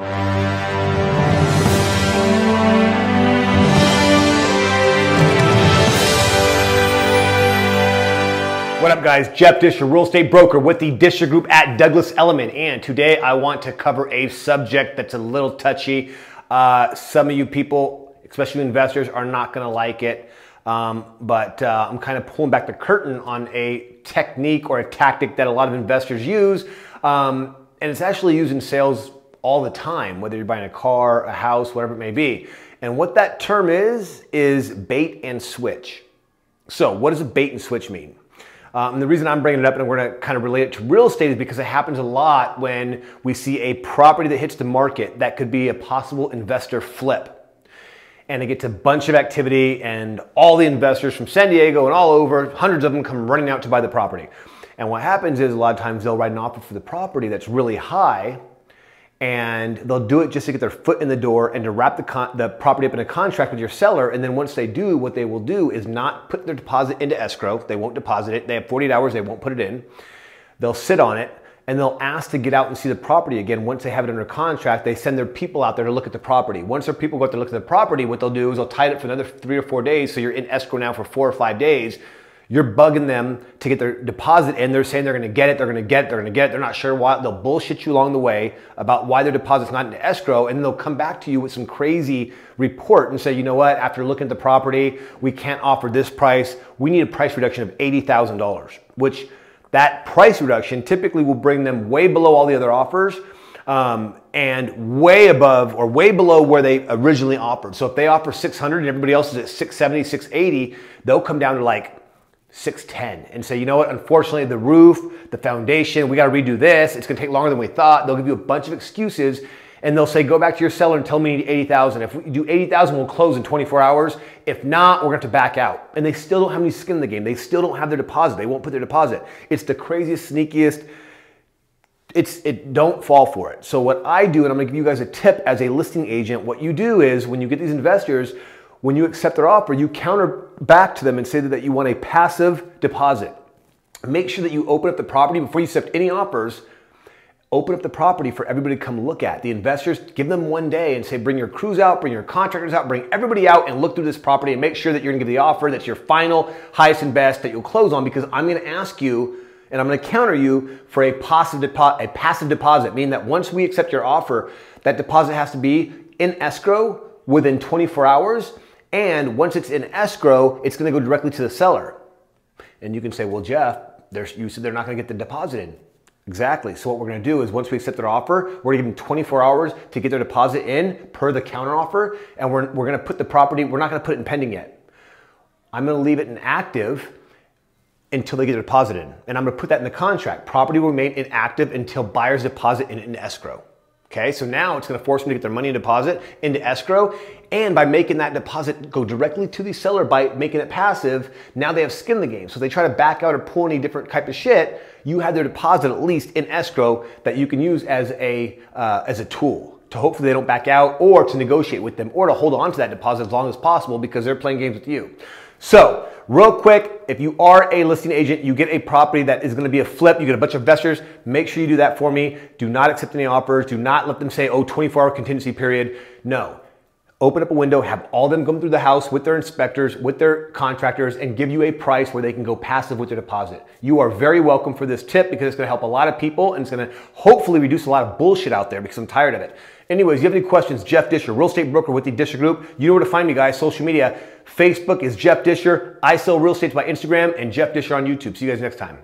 What up guys, Jeff Discher, real estate broker with the Discher Group at Douglas Elliman. And today I want to cover a subject that's a little touchy. Uh, some of you people, especially investors, are not gonna like it. Um, but uh, I'm kind of pulling back the curtain on a technique or a tactic that a lot of investors use. Um, and it's actually used in sales all the time, whether you're buying a car, a house, whatever it may be. And what that term is, is bait and switch. So what does a bait and switch mean? Um, and the reason I'm bringing it up and we're to kind of relate it to real estate is because it happens a lot when we see a property that hits the market that could be a possible investor flip. And it gets a bunch of activity and all the investors from San Diego and all over, hundreds of them come running out to buy the property. And what happens is a lot of times they'll write an offer for the property that's really high and they'll do it just to get their foot in the door and to wrap the, the property up in a contract with your seller. And then once they do, what they will do is not put their deposit into escrow. They won't deposit it. They have 48 hours, they won't put it in. They'll sit on it and they'll ask to get out and see the property again. Once they have it under contract, they send their people out there to look at the property. Once their people go out to look at the property, what they'll do is they'll tie it up for another three or four days. So you're in escrow now for four or five days you're bugging them to get their deposit in. They're saying they're to get it, they're going to get it, they're to get it. They're not sure why. They'll bullshit you along the way about why their deposit's not in escrow, and then they'll come back to you with some crazy report and say, you know what? After looking at the property, we can't offer this price. We need a price reduction of eighty thousand dollars, which that price reduction typically will bring them way below all the other offers. Um, and way above or way below where they originally offered. So if they offer 600 and everybody else is at 670, 680, they'll come down to like 610 and say, you know what, unfortunately, the roof, the foundation, we got to redo this. It's going to take longer than we thought. They'll give you a bunch of excuses and they'll say, go back to your seller and tell me you need 80,000. If we do 80,000, we'll close in 24 hours. If not, we're going to have to back out. And they still don't have any skin in the game. They still don't have their deposit. They won't put their deposit. It's the craziest, sneakiest. It's it don't fall for it. So what I do, and I'm going to give you guys a tip as a listing agent, what you do is when you get these investors, when you accept their offer, you counter back to them and say that you want a passive deposit. Make sure that you open up the property before you accept any offers. Open up the property for everybody to come look at. The investors, give them one day and say, bring your crews out, bring your contractors out, bring everybody out and look through this property and make sure that you're gonna give the offer that's your final, highest and best that you'll close on because I'm gonna ask you and I'm gonna counter you for a, passive depo- a passive deposit, meaning that once we accept your offer, that deposit has to be in escrow within 24 hours and once it's in escrow, it's going to go directly to the seller. And you can say, well, Jeff, you said they're not going to get the deposit in. Exactly. So what we're going to do is once we accept their offer, we're going to give them 24 hours to get their deposit in per the counter offer. And we're, we're going to put the property, we're not going to put it in pending yet. I'm going to leave it in active until they get their deposit in. And I'm going to put that in the contract. Property will remain inactive until buyer's deposit in, in escrow. Okay, so now it's gonna force them to get their money deposit into escrow. And by making that deposit go directly to the seller by making it passive, now they have skin in the game. So if they try to back out or pull any different type of shit, you have their deposit at least in escrow that you can use as a, uh, as a tool to hopefully they don't back out or to negotiate with them or to hold on to that deposit as long as possible because they're playing games with you. So, real quick, if you are a listing agent, you get a property that is going to be a flip, you get a bunch of investors, make sure you do that for me. Do not accept any offers. Do not let them say, oh, 24 hour contingency period. No. Open up a window, have all them come through the house with their inspectors, with their contractors, and give you a price where they can go passive with their deposit. You are very welcome for this tip because it's going to help a lot of people and it's going to hopefully reduce a lot of bullshit out there because I'm tired of it. Anyways, you have any questions, Jeff Discher, real estate broker with the Discher Group. You know where to find me, guys. Social media. Facebook is Jeff Discher. I sell real estate by Instagram and Jeff Discher on YouTube. See you guys next time.